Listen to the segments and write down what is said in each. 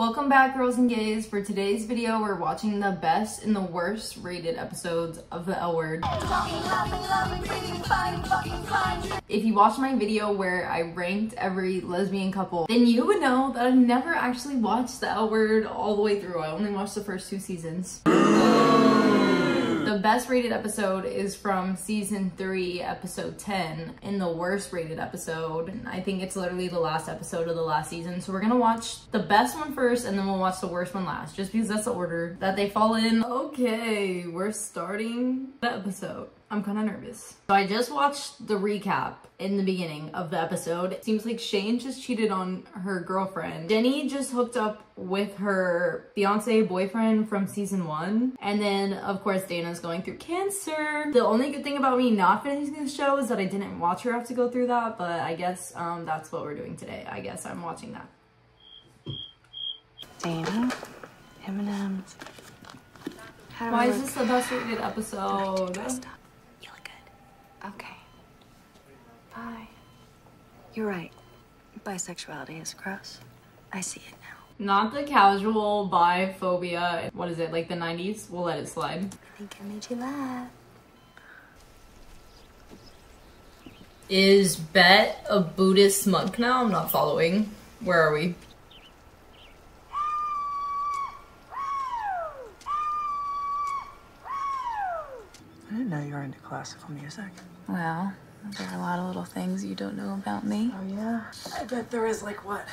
Welcome back girls and gays. For today's video, we're watching the best and the worst rated episodes of The L Word. If you watched my video where I ranked every lesbian couple, then you would know that I've never actually watched The L Word all the way through. I only watched the first two seasons. The best rated episode is from season 3, episode 10, and the worst rated episode, I think it's literally the last episode of the last season. So we're gonna watch the best one first and then we'll watch the worst one last, just because that's the order that they fall in. Okay, we're starting the episode. I'm kind of nervous. So I just watched the recap in the beginning of the episode. It seems like Shane just cheated on her girlfriend. Jenny just hooked up with her fiance boyfriend from season one. And then of course Dana's going through cancer. The only good thing about me not finishing the show is that I didn't watch her have to go through that. But I guess um, that's what we're doing today. I guess I'm watching that. Dana, M&M's. Why is this the best rated episode? You look good. Okay. Bye. You're right. Bisexuality is gross. I see it now. Not the casual biphobia. What is it, like the 90s? We'll let it slide. I think I made you laugh. Is Bette a Buddhist monk now? I'm not following. Where are we? I didn't know you were into classical music. Well, there are a lot of little things you don't know about me. Oh, yeah? I bet there is, like, what?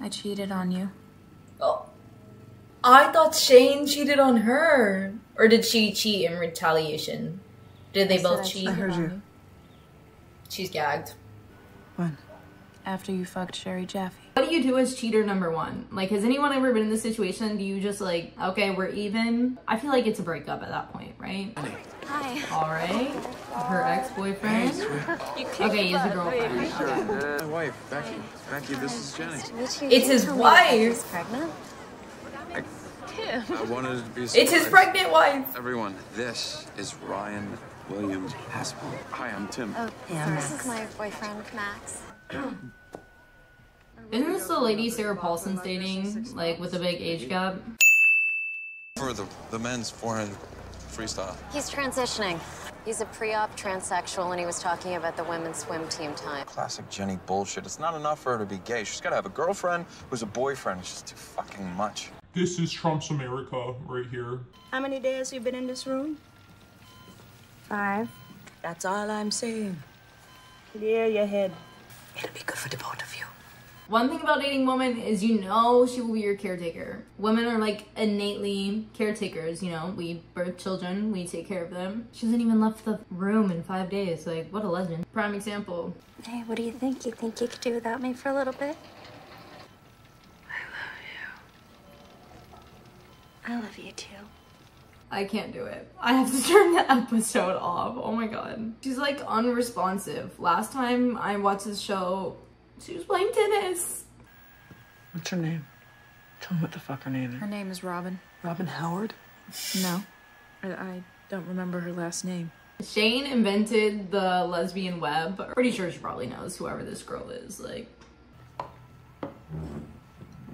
I cheated on you. Oh. I thought Shane cheated on her. Or did she cheat in retaliation? Did they I both cheat? I heard you. She's gagged. When? After you fucked Cherie Jaffe. What do you do as cheater number one? Like, has anyone ever been in this situation? Do you just like, okay, we're even? I feel like it's a breakup at that point, right? Hi. All right. Her ex-boyfriend. Okay, he's a girlfriend. Okay. My uh, wife, Becky. Becky, this is Jenny. It's his wife. pregnant? I wanted to be. It's his pregnant wife. Everyone, this is Ryan Williams Haspel. Hi, I'm Tim. Oh, Yeah, this is my boyfriend, Max. Isn't this the lady Sarah Paulson's dating? Like with a big age gap? For the the men's 400 freestyle. He's transitioning. He's a pre-op transsexual, and he was talking about the women's swim team time. Classic Jenny bullshit. It's not enough for her to be gay. She's got to have a girlfriend who's a boyfriend. It's just too fucking much. This is Trump's America right here. How many days you been in this room? Five. That's all I'm saying. Clear your head. It'll be good for the both of you. One thing about dating women is you know she will be your caretaker. Women are like innately caretakers, you know. We birth children, we take care of them. She hasn't even left the room in five days. Like, what a legend. Prime example. Hey, what do you think? You think you could do without me for a little bit? I love you. I love you too. I can't do it. I have to turn the episode off. Oh my god. She's like unresponsive. Last time I watched this show, she was playing tennis. What's her name? Tell me what the fuck her name is. Her name is Robin. Robin Howard? No. I, I don't remember her last name. Shane invented the lesbian web. Pretty sure she probably knows whoever this girl is. Like,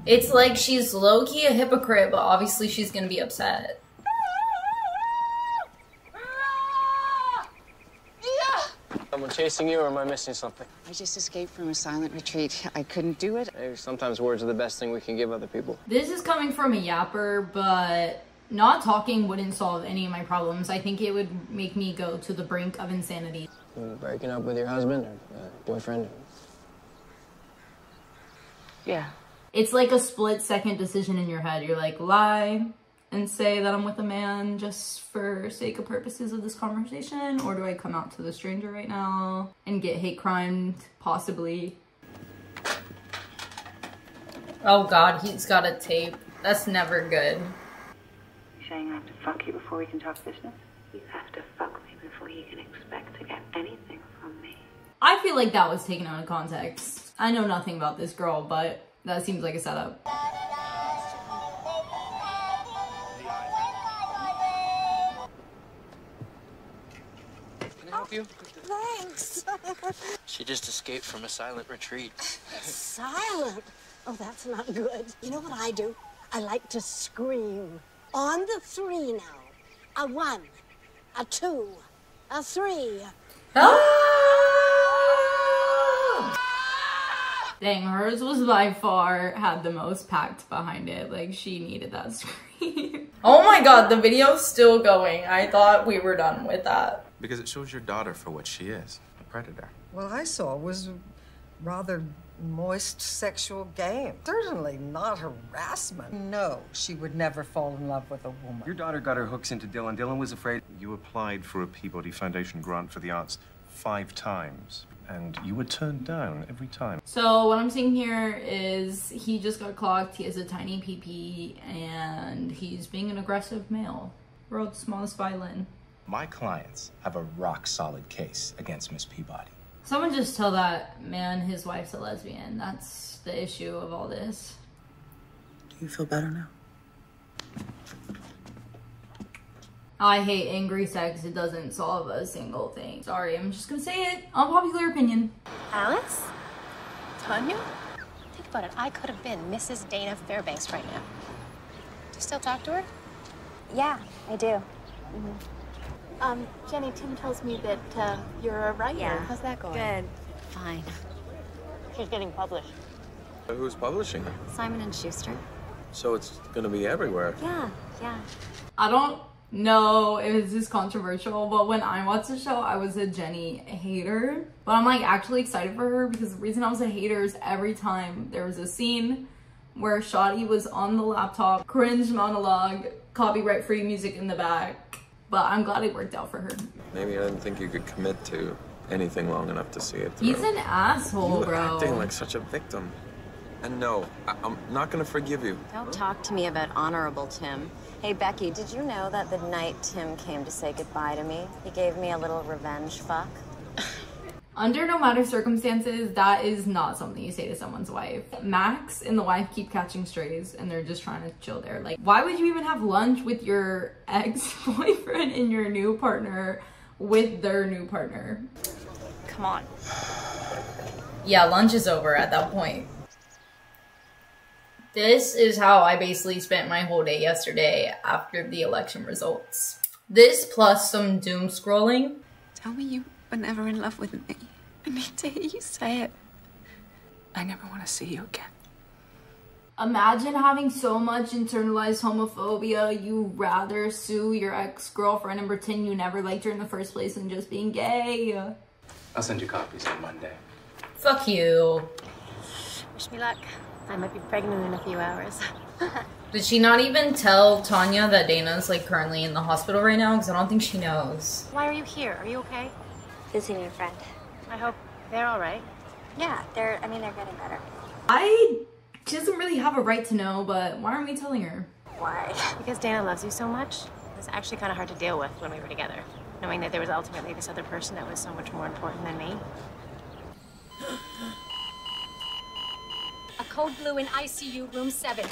it's like she's low key a hypocrite, but obviously she's gonna be upset. Someone chasing you, or am I missing something? I just escaped from a silent retreat. I couldn't do it. Hey, sometimes words are the best thing we can give other people. This is coming from a yapper, but not talking wouldn't solve any of my problems. I think it would make me go to the brink of insanity. You breaking up with your husband or uh, boyfriend? Yeah. It's like a split second decision in your head. You're like, lie and say that I'm with a man just for sake of purposes of this conversation, or do I come out to the stranger right now and get hate crimed, possibly? Oh god, he's got a tape. That's never good. You saying I have to fuck you before we can talk business? You have to fuck me before you can expect to get anything from me. I feel like that was taken out of context. I know nothing about this girl, but that seems like a setup. I help you? Thanks. She just escaped from a silent retreat. Silent. Oh, that's not good. You know what I do? I like to scream. On the three now. A one, a two, a three. Ah! Dang, hers was by far had the most packed behind it. Like she needed that scream. Oh my god, the video's still going. I thought we were done with that. Because it shows your daughter for what she is a predator. What I saw was a rather moist sexual game. Certainly not harassment. No, she would never fall in love with a woman. Your daughter got her hooks into Dylan. Dylan was afraid. You applied for a Peabody Foundation grant for the arts five times, and you were turned down every time. So what I'm seeing here is he just got clocked. He has a tiny PP and he's being an aggressive male. World's smallest violin. My clients have a rock solid case against Miss Peabody. Someone just tell that man his wife's a lesbian. That's the issue of all this. Do you feel better now? I hate angry sex. It doesn't solve a single thing. Sorry, I'm just gonna say it. Unpopular opinion. Alice? Tonya? Think about it. I could have been Mrs. Dana Fairbanks right now. Do you still talk to her? Yeah, I do. Mm-hmm. Um, Jenny, Tim tells me that uh, you're a writer. Yeah. How's that going? Good. Fine. She's getting published. Who's publishing it? Simon and Schuster. So it's gonna be everywhere. Yeah, yeah. I don't know if this is controversial, but when I watched the show, I was a Jenny hater. But I'm like actually excited for her because the reason I was a hater is every time there was a scene where Shotty was on the laptop, cringe monologue, copyright free music in the back. But I'm glad it worked out for her. Maybe I didn't think you could commit to anything long enough to see it through. He's an asshole, you bro. acting like such a victim. And no, I- I'm not gonna forgive you. Don't talk to me about honorable Tim. Hey, Becky, did you know that the night Tim came to say goodbye to me, he gave me a little revenge fuck? Under no matter circumstances, that is not something you say to someone's wife. Max and the wife keep catching strays and they're just trying to chill there. Like, why would you even have lunch with your ex-boyfriend and your new partner with their new partner? Come on. Yeah, lunch is over at that point. This is how I basically spent my whole day yesterday after the election results. This plus some doom scrolling. Tell me you were never in love with me. I need to hear you say it. I never want to see you again. Imagine having so much internalized homophobia, you rather sue your ex-girlfriend and pretend you never liked her in the first place than just being gay. I'll send you copies on Monday. Fuck you. Wish me luck. I might be pregnant in a few hours. Did she not even tell Tonya that Dana's like currently in the hospital right now? Because I don't think she knows. Why are you here? Are you okay? Visiting a friend. I hope they're all right. Yeah, they're, I mean, they're getting better. I she doesn't really have a right to know, but why aren't we telling her? Why? Because Dana loves you so much. It's actually kind of hard to deal with when we were together, knowing that there was ultimately this other person that was so much more important than me. A code blue in ICU room 7.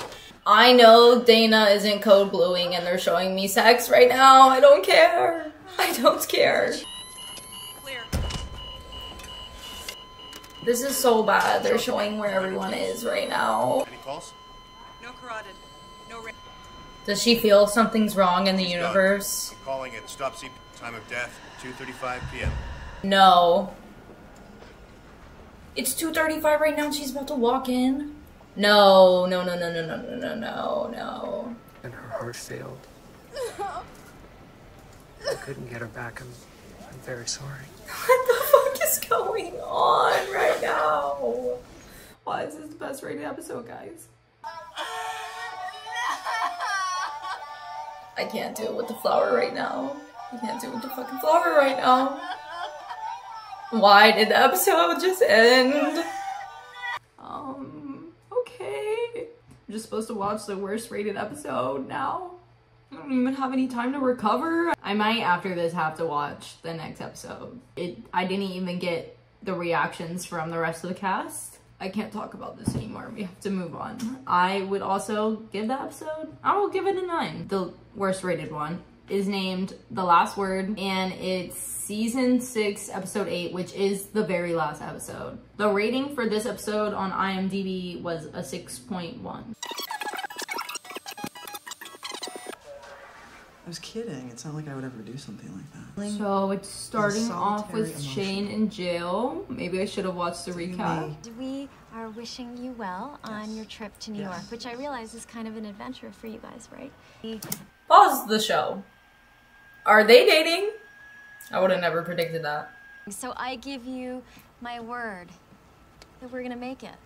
I know Dana isn't code bluing and they're showing me sex right now. I don't care. I don't care. This is so bad. They're showing where everyone is right now. Any calls? No carotid. No Does she feel something's wrong in the universe? I'm calling it stop CP. Time of death, 2.35 p.m. No. It's 2.35 right now and she's about to walk in. No, no, no, no, no, no, no, no, no, no. And her heart failed. I couldn't get her back. I'm, I'm very sorry. What the fuck is going on right now? Why is this the best rated episode, guys? I can't deal with the flower right now. I can't deal with the fucking flower right now. Why did the episode just end? Um, okay. I'm just supposed to watch the worst rated episode now. I don't even have any time to recover. I might after this have to watch the next episode. It I didn't even get the reactions from the rest of the cast. I can't talk about this anymore. We have to move on. I would also give the episode, I will give it a nine. The worst rated one. is named The Last Word and it's season 6 episode 8 which is the very last episode. The rating for this episode on IMDb was a 6.1. I was kidding. It's not like I would ever do something like that. So it's starting off with solitary Shane in jail. Maybe I should have watched the recap. We are wishing you well on your trip to New Yes. York, which I realize is kind of an adventure for you guys, right? Pause the show. Are they dating? I would have never predicted that. So I give you my word that we're gonna make it.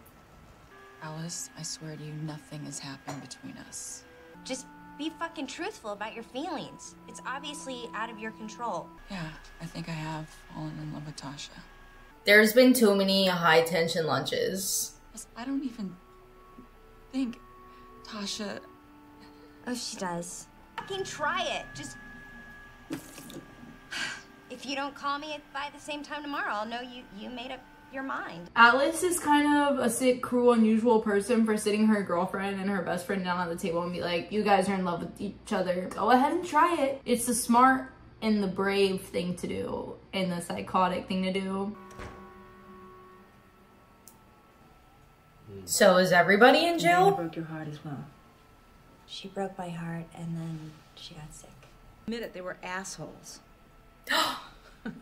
Alice, I swear to you, nothing has happened between us. Just be fucking truthful about your feelings. It's obviously out of your control. Yeah, I think I have fallen in love with Tasha. There's been too many high tension lunches. I don't even think Tasha. Oh, she does. Fucking try it. Just. If you don't call me by the same time tomorrow, I'll know you you made up your mind. Alice is kind of a sick, cruel, unusual person for sitting her girlfriend and her best friend down at the table and be like, you guys are in love with each other. Go ahead and try it. It's the smart and the brave thing to do and the psychotic thing to do. Hmm. So is everybody in jail? broke your heart as well. She broke my heart and then she got sick. Admit it, they were assholes.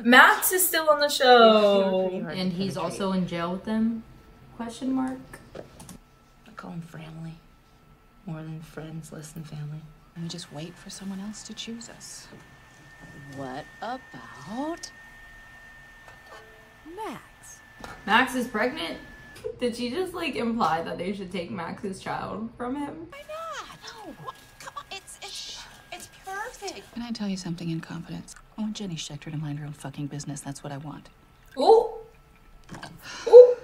Max is still on the show. were pretty hard to And he's also in jail with them? Question mark. I call him family. More than friends, less than family. And we just wait for someone else to choose us. What about Max? Max is pregnant? Did she just like imply that they should take Max's child from him? No, what? Come Can I tell you something in confidence? I want Jenny Schechter to mind her own fucking business. That's what I want. Ooh. Ooh.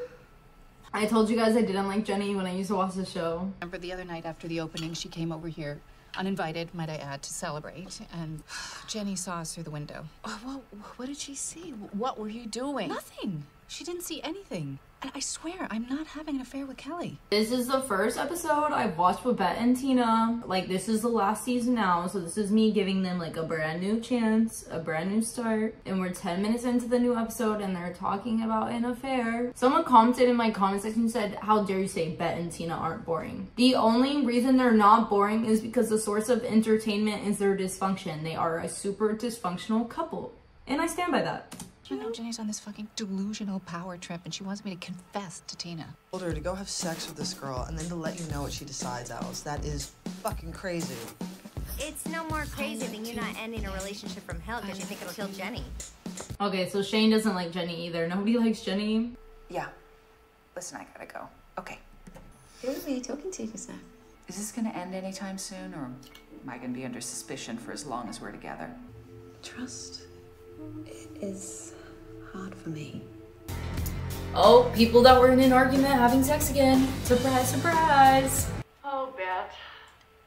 I told you guys I didn't like Jenny when I used to watch the show. Remember the other night after the opening, she came over here, uninvited, might I add, to celebrate, and Jenny saw us through the window. Oh, well, what did she see? What were you doing? Nothing. She didn't see anything. And I swear, I'm not having an affair with Kelly. This is the first episode I've watched with Bette and Tina. Like, this is the last season now, so this is me giving them like a brand new chance, a brand new start. And we're 10 minutes into the new episode and they're talking about an affair. Someone commented in my comment section said, How dare you say Bette and Tina aren't boring? The only reason they're not boring is because the source of entertainment is their dysfunction. They are a super dysfunctional couple. And I stand by that. You know, Jenny's on this fucking delusional power trip, and she wants me to confess to Tina. Told her to go have sex with this girl and then to let you know what she decides, Alice. That is fucking crazy. It's no more crazy than you not ending a relationship from hell because you think it'll kill Jenny. Okay, so Shane doesn't like Jenny either. Nobody likes Jenny. Yeah. Listen, I gotta go. Okay. Who are you talking to just now? Is this gonna end anytime soon, or am I gonna be under suspicion for as long as we're together? Trust is hard for me. Oh, people that were in an argument having sex again. Surprise, surprise. Oh, Beth,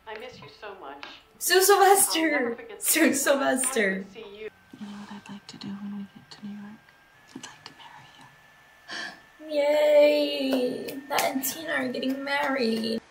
I miss you so much. Sue Sylvester. Sue Sylvester. You. You know what I'd like to do when we get to New York? I'd like to marry you. Yay! That and Tina are getting married.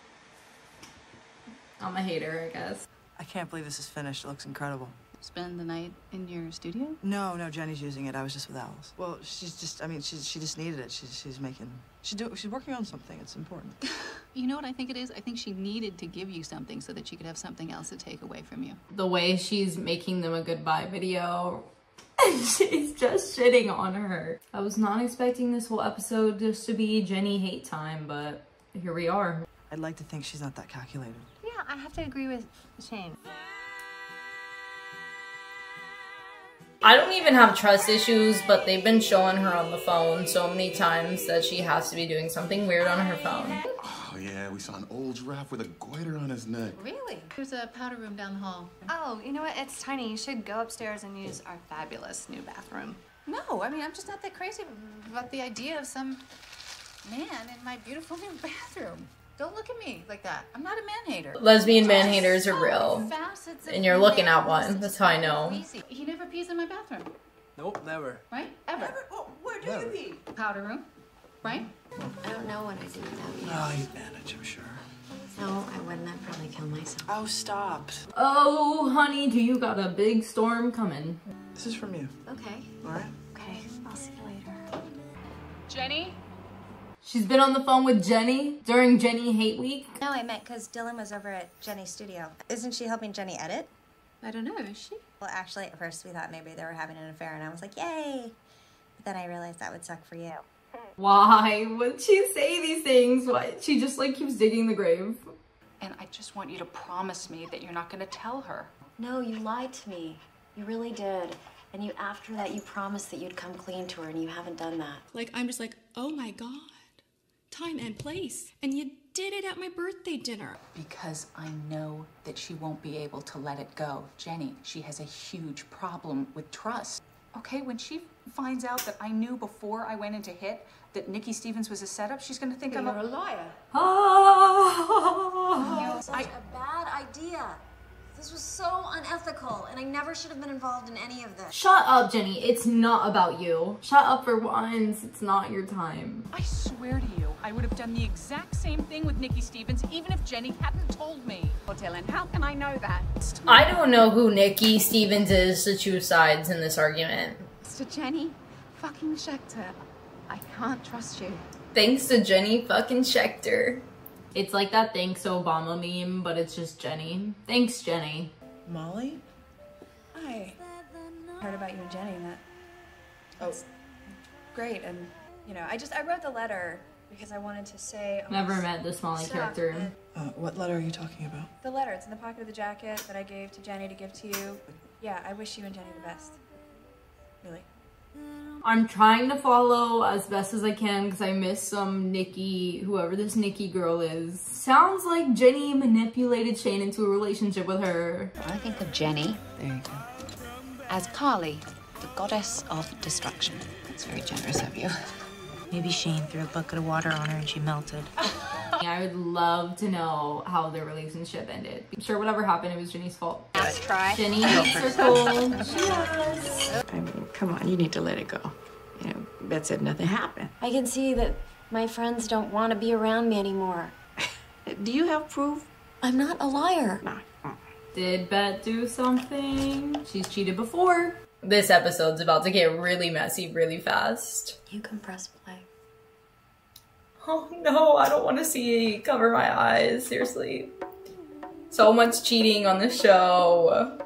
I'm a hater, I guess. I can't believe this is finished. It looks incredible. Spend the night in your studio? No, no, Jenny's using it. I was just with Alice. Well, she's just, I mean, she's, she just needed it. She's, she's making, she's, do, she's working on something. It's important. You know what I think it is? I think she needed to give you something so that she could have something else to take away from you. The way she's making them a goodbye video. And she's just shitting on her. I was not expecting this whole episode just to be Jenny hate time, but here we are. I'd like to think she's not that calculated. Yeah, I have to agree with Shane. I don't even have trust issues, but they've been showing her on the phone so many times that she has to be doing something weird on her phone. Oh, yeah, we saw an old giraffe with a goiter on his neck. Really? There's a powder room down the hall. Oh, you know what? It's tiny. You should go upstairs and use our fabulous new bathroom. No, I mean, I'm just not that crazy about the idea of some man in my beautiful new bathroom. Don't look at me like that. I'm not a man hater. Lesbian man haters are real. And you're looking at one. That's how I know. Easy. Pees in my bathroom, Nope, never. right? Ever. Oh, where do you pee? Powder room, right? I don't know what I do without you. Oh, you manage, I'm sure. No, I wouldn't. I'd probably kill myself. Oh, stop. Oh, honey, do you got a big storm coming? This is from you. Okay. All right. Okay, I'll see you later. Jenny? She's been on the phone with Jenny during Jenny Hate Week. No, I meant because Dylan was over at Jenny's studio. Isn't she helping Jenny edit? I don't know, is she? Well, actually, at first we thought maybe they were having an affair, and I was like, yay! But then I realized that would suck for you. Why would she say these things? What? She just like keeps digging the grave. And I just want you to promise me that you're not going to tell her. No, you lied to me. You really did. And you, after that, you promised that you'd come clean to her, and you haven't done that. Like, I'm just like, oh my God, time and place. And you did it at my birthday dinner. Because I know that she won't be able to let it go. Jenny, she has a huge problem with trust. Okay, when she finds out that I knew before I went into HIT that Nikki Stevens was a setup, she's gonna think I'm a, liar. Oh. Such a bad idea. This was so unethical, and I never should have been involved in any of this. Shut up, Jenny. It's not about you. Shut up for once. It's not your time. I swear to you, I would have done the exact same thing with Nikki Stevens even if Jenny hadn't told me. Well, Dylan, how can I know that? I don't know who Nikki Stevens is to choose sides in this argument. Mr. Jenny fucking Schechter, I can't trust you. Thanks to Jenny fucking Schechter. It's like that thanks Obama meme, but it's just Jenny. Thanks, Jenny. Molly? Hi. Heard about you and Jenny and that. That's great. And, you know, I just, I wrote the letter because I wanted to say. all Never met this Molly stuff, character. Uh, what letter are you talking about? The letter, it's in the pocket of the jacket that I gave to Jenny to give to you. Yeah, I wish you and Jenny the best. Really. I'm trying to follow as best as I can because I miss some Nikki, whoever this Nikki girl is. Sounds like Jenny manipulated Shane into a relationship with her. I think of Jenny, there you go, as Kali, the goddess of destruction. That's very generous of you. Maybe Shane threw a bucket of water on her and she melted. I would love to know how their relationship ended. I'm sure whatever happened, it was Jenny's fault. Let's try. Jenny circle. Cheers. I mean, come on, you need to let it go. You know, Bette said nothing happened. I can see that my friends don't want to be around me anymore. Do you have proof? I'm not a liar. Did Bette do something? She's cheated before. This episode's about to get really messy really fast. You can press play. Oh no, I don't want to see cover my eyes, seriously. So much cheating on the show.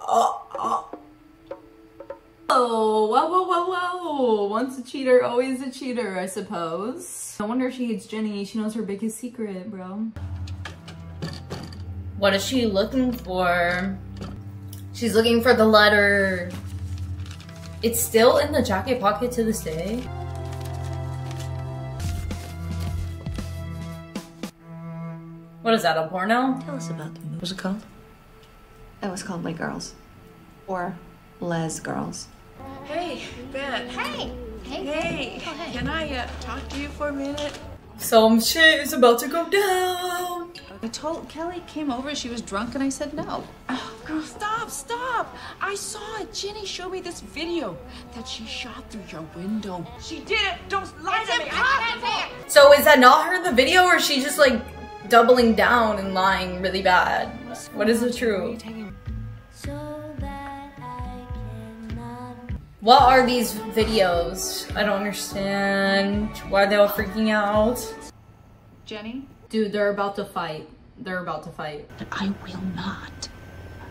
Oh, oh. Oh, whoa, whoa, whoa, whoa. Once a cheater, always a cheater, I suppose. No wonder she hates Jenny. She knows her biggest secret, bro. What is she looking for? She's looking for the letter. It's still in the jacket pocket to this day. What is that, a porno? Tell us about the movie. What's it called? It was called Lez Girls. Or Les Girls. Hey, Ben. Hey. Hey. Hey. Can I uh, talk to you for a minute? Some shit is about to go down. I told Kelly came over, she was drunk, and I said no. Oh, girl, stop, stop. I saw it. Jenny showed me this video that she shot through your window. She did it. Don't lie to me. I So is that not her in the video or is she just like doubling down and lying really bad? What is the truth? What are these videos? I don't understand. Why are they all freaking out? Jenny? Dude, they're about to fight. They're about to fight. I will not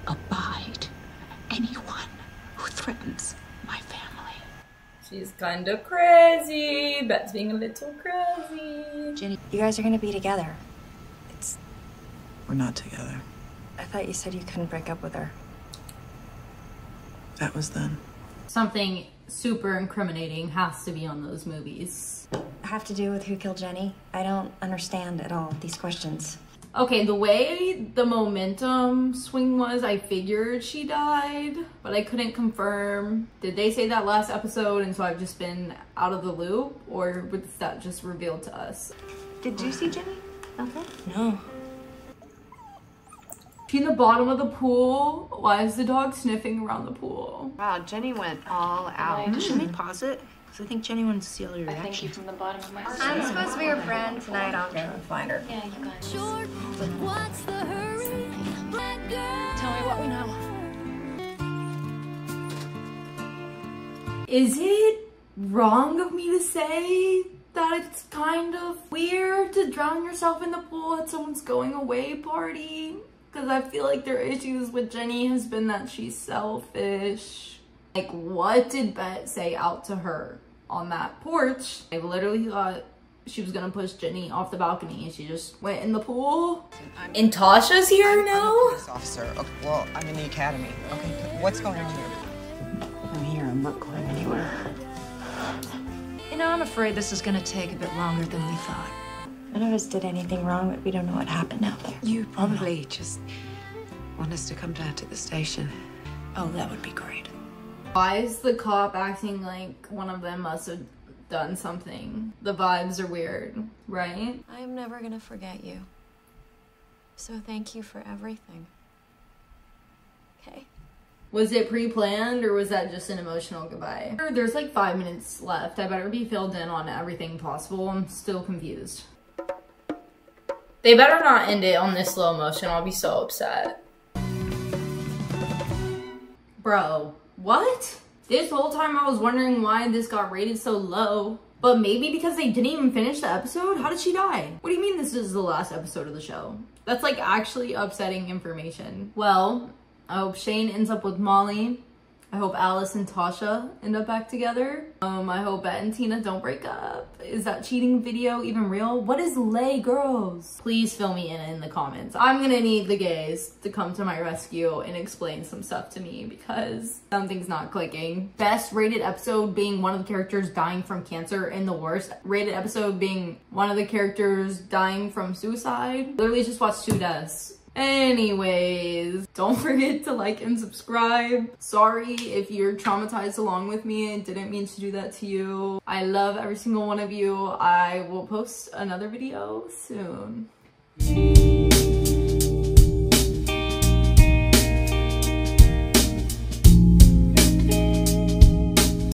abide anyone who threatens my family. She's kind of crazy. Bette's being a little crazy. Jenny, you guys are gonna be together. It's. We're not together. I thought you said you couldn't break up with her. That was then. Something super incriminating has to be on those movies. Have to do with who killed Jenny? I don't understand at all these questions. Okay, the way the momentum swing was, I figured she died, but I couldn't confirm. Did they say that last episode and so I've just been out of the loop? Or was that just revealed to us? Did you see Jenny? Okay. No. She in the bottom of the pool? Why is the dog sniffing around the pool? Wow, Jenny went all out. Mm. Should we pause it? 'Cause I think Jenny wanted to see all your reactions. I thank you reactions. from the bottom of my I'm supposed to be your friend tonight. I'll Go find her. Yeah, you guys. Tell me what we know. Is it wrong of me to say that it's kind of weird to drown yourself in the pool at someone's going away party? Because I feel like their issues with Jenny has been that she's selfish. Like, what did Bette say out to her on that porch? I literally thought she was gonna push Jenny off the balcony and she just went in the pool. And Tasha's here now? Police officer. Okay, well, I'm in the academy. Okay, what's going on here? I'm here. I'm not going anywhere. You know, I'm afraid this is gonna take a bit longer than we thought. None of us did anything wrong, but we don't know what happened out there. You probably just want us to come down to the station. Oh, that would be great. Why is the cop acting like one of them must have done something? The vibes are weird, right? I'm never gonna forget you. So thank you for everything. Okay. Was it pre-planned or was that just an emotional goodbye? There's like five minutes left. I better be filled in on everything possible. I'm still confused. They better not end it on this slow motion. I'll be so upset. Bro, what? This whole time I was wondering why this got rated so low. But maybe because they didn't even finish the episode? How did she die? What do you mean this is the last episode of the show? That's like actually upsetting information. Well, I hope Shane ends up with Molly. I hope Alice and Tasha end up back together. Um, I hope Bette and Tina don't break up. Is that cheating video even real? What is lay girls? Please fill me in in the comments. I'm gonna need the gays to come to my rescue and explain some stuff to me because something's not clicking. Best rated episode being one of the characters dying from cancer and the worst rated episode being one of the characters dying from suicide. Literally just watched two deaths. Anyways, don't forget to like and subscribe. Sorry if you're traumatized along with me and didn't mean to do that to you. I love every single one of you. I will post another video soon.